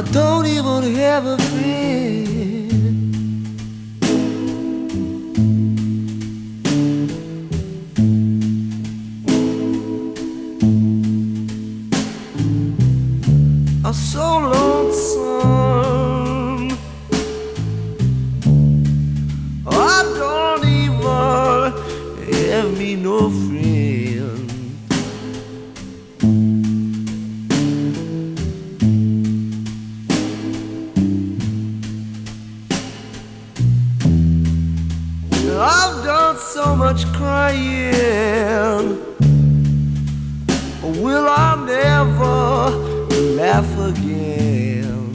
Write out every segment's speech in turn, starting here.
I don't even have a friend. I'm so lonesome. I don't even have me no friend. So much crying. Will I never laugh again?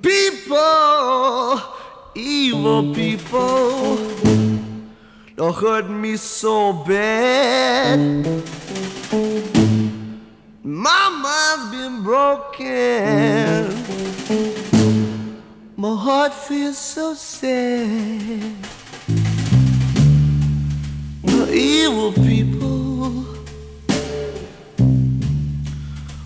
People, evil people, don't hurt me so bad. Mind's been broken. My heart feels so sad. The evil people.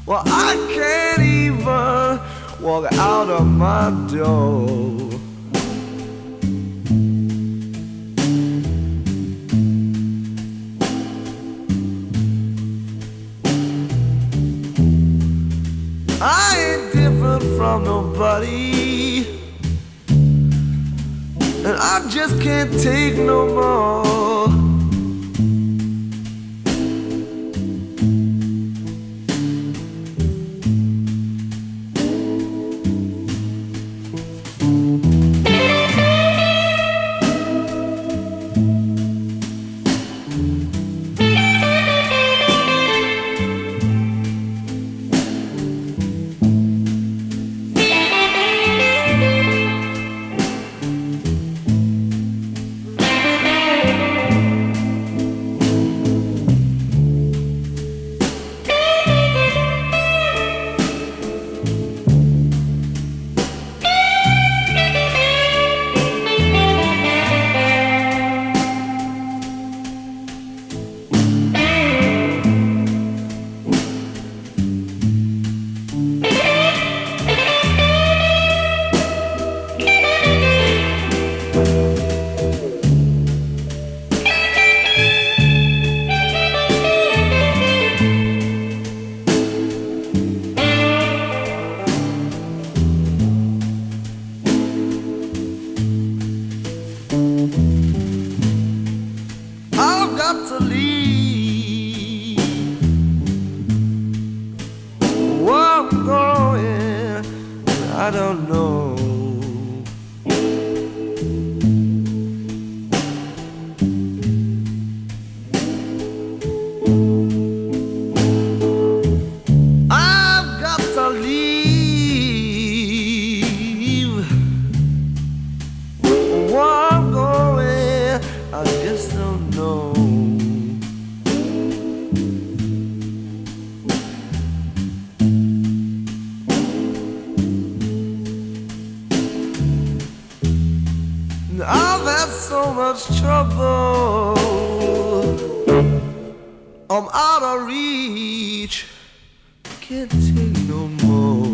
Well, I can't even walk out of my door. I ain't different from nobody. And I just can't take no more. Much trouble. I'm out of reach. Can't take no more.